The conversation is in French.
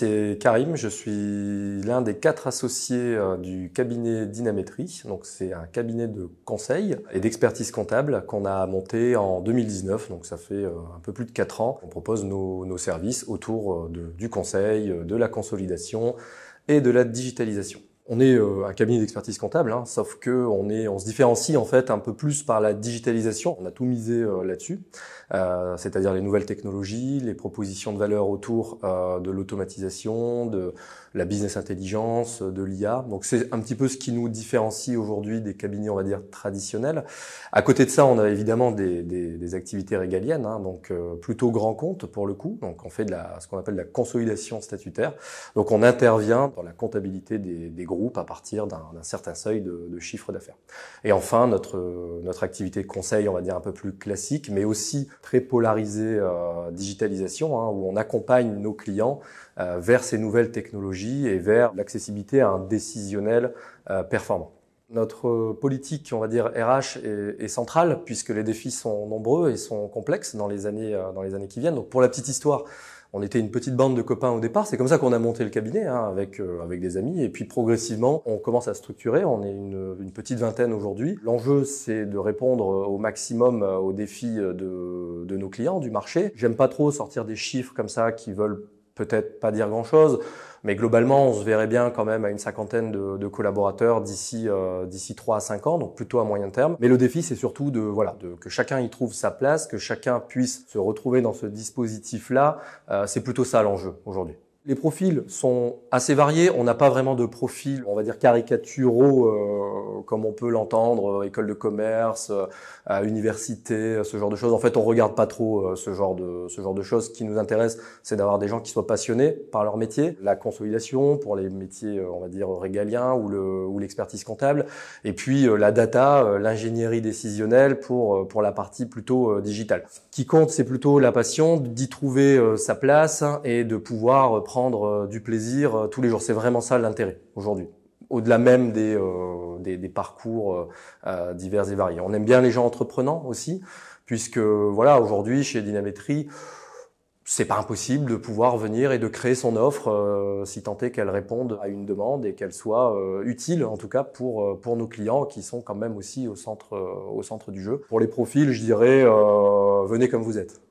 C'est Karim, je suis l'un des quatre associés euh, du cabinet Dynamétrie. Donc c'est un cabinet de conseil et d'expertise comptable qu'on a monté en 2019. Donc ça fait euh, un peu plus de quatre ans. On propose nos, services autour euh, du conseil, de la consolidation et de la digitalisation. On est euh, un cabinet d'expertise comptable, hein, sauf que on est, on se différencie en fait un peu plus par la digitalisation. On a tout misé euh, là-dessus, euh, c'est-à-dire les nouvelles technologies, les propositions de valeur autour de l'automatisation, de la business intelligence, de l'IA. Donc c'est un petit peu ce qui nous différencie aujourd'hui des cabinets, on va dire traditionnels. À côté de ça, on a évidemment des, des, des activités régaliennes, hein, donc plutôt grand compte pour le coup. Donc on fait de la, ce qu'on appelle la consolidation statutaire. Donc on intervient dans la comptabilité des, des à partir d'un certain seuil de, chiffre d'affaires. Et enfin, notre, notre activité de conseil, on va dire un peu plus classique, mais aussi très polarisée euh, digitalisation, hein, où on accompagne nos clients euh, vers ces nouvelles technologies et vers l'accessibilité à un décisionnel euh, performant. Notre politique, on va dire RH, est, centrale puisque les défis sont nombreux et sont complexes dans les années euh, dans les années qui viennent. Donc, pour la petite histoire, on était une petite bande de copains au départ. C'est comme ça qu'on a monté le cabinet hein, avec euh, avec des amis. Et puis progressivement, on commence à structurer. On est une, une petite vingtaine aujourd'hui. L'enjeu, c'est de répondre au maximum euh, aux défis de, de nos clients, du marché. J'aime pas trop sortir des chiffres comme ça qui veulent peut-être pas dire grand-chose, mais globalement, on se verrait bien quand même à une cinquantaine de, collaborateurs d'ici euh, d'ici 3 à 5 ans, donc plutôt à moyen terme. Mais le défi, c'est surtout de voilà, que chacun y trouve sa place, que chacun puisse se retrouver dans ce dispositif-là. Euh, c'est plutôt ça l'enjeu aujourd'hui. Les profils sont assez variés. On n'a pas vraiment de profils, on va dire caricaturaux, euh, comme on peut l'entendre, euh, école de commerce, euh, université, ce genre de choses. En fait, on regarde pas trop euh, ce genre de ce genre de choses. Ce qui nous intéresse, c'est d'avoir des gens qui soient passionnés par leur métier, la consolidation pour les métiers, on va dire régaliens ou le ou l'expertise comptable, et puis la data, l'ingénierie décisionnelle pour pour la partie plutôt digitale. Ce qui compte, c'est plutôt la passion, d'y trouver sa place et de pouvoir prendre euh, du plaisir euh, tous les jours. C'est vraiment ça l'intérêt aujourd'hui au-delà même des, euh, des, parcours divers et variés. On aime bien les gens entreprenants aussi, puisque voilà, aujourd'hui chez Dynamétrie, c'est pas impossible de pouvoir venir et de créer son offre si tant est qu'elle réponde à une demande et qu'elle soit utile en tout cas pour pour nos clients qui sont quand même aussi au centre au centre du jeu. Pour les profils, je dirais venez comme vous êtes.